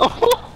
oh.